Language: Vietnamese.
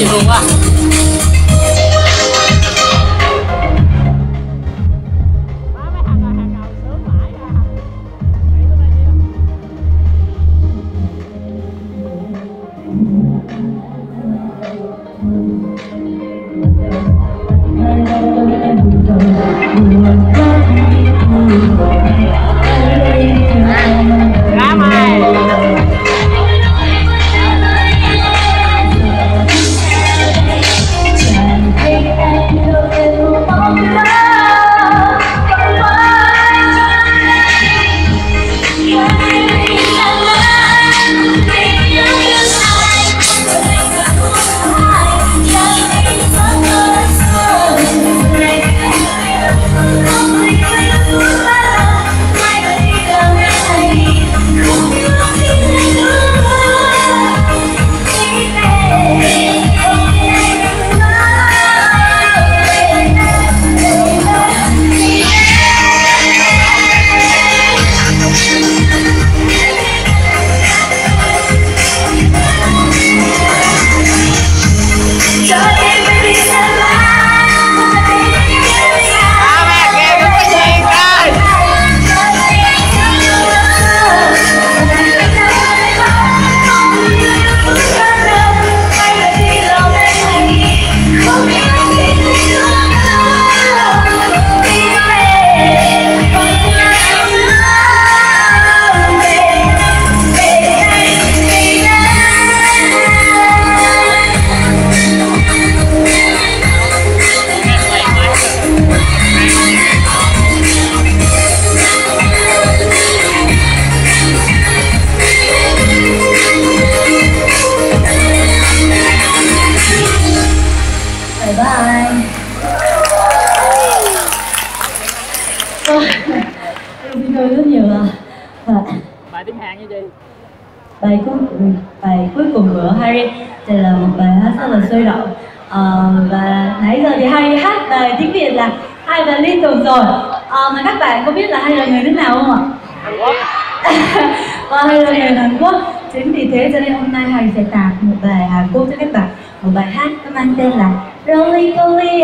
你说话。Bài tiếng hàn như gì bài cuối bài cuối cùng của Harry thì là một bài hát rất là sôi động. Ờ, và nãy giờ thì Harry hát bài tiếng Việt là hai bài liên tục rồi. Ờ, mà các bạn có biết là hay là người nước nào không ạ? hàn quốc. Và hay là người Hàn Quốc. Chính vì thế cho nên hôm nay Harry sẽ tặng một bài Hàn Quốc cho các bạn. Một bài hát có mang tên là Rolly Polly